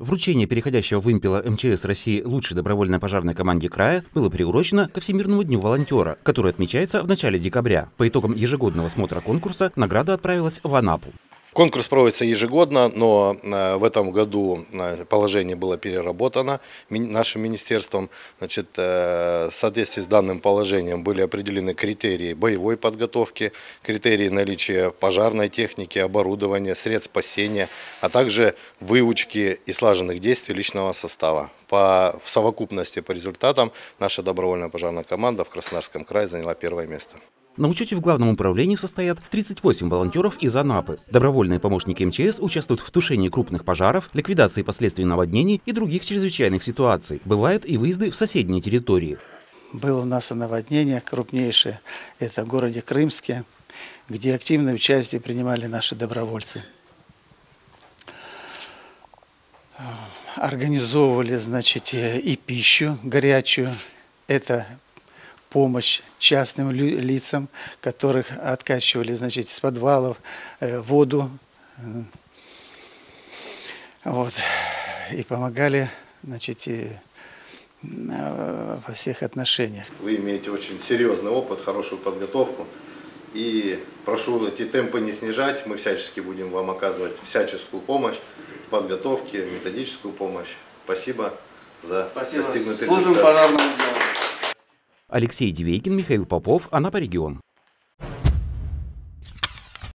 Вручение переходящего вымпела МЧС России лучшей добровольной пожарной команде края было приурочено ко Всемирному дню волонтера, который отмечается в начале декабря. По итогам ежегодного смотра конкурса награда отправилась в Анапу. Конкурс проводится ежегодно, но э, в этом году э, положение было переработано нашим министерством. Значит, э, в соответствии с данным положением были определены критерии боевой подготовки, критерии наличия пожарной техники, оборудования, средств спасения, а также выучки и слаженных действий личного состава. По, в совокупности по результатам наша добровольная пожарная команда в Краснодарском крае заняла первое место. На учете в главном управлении состоят 38 волонтеров из Анапы. Добровольные помощники МЧС участвуют в тушении крупных пожаров, ликвидации последствий наводнений и других чрезвычайных ситуаций. Бывают и выезды в соседние территории. Было у нас наводнение крупнейшее. Это в городе Крымске, где активное участие принимали наши добровольцы. Организовывали, значит, и пищу горячую. Это помощь частным лицам, которых откачивали значит, из подвалов э, воду. Вот. И помогали значит, и, э, во всех отношениях. Вы имеете очень серьезный опыт, хорошую подготовку. И прошу эти темпы не снижать. Мы всячески будем вам оказывать всяческую помощь в подготовке, методическую помощь. Спасибо за Спасибо. достигнутый Служим результат. Алексей Дивейкин, Михаил Попов, Анапа регион.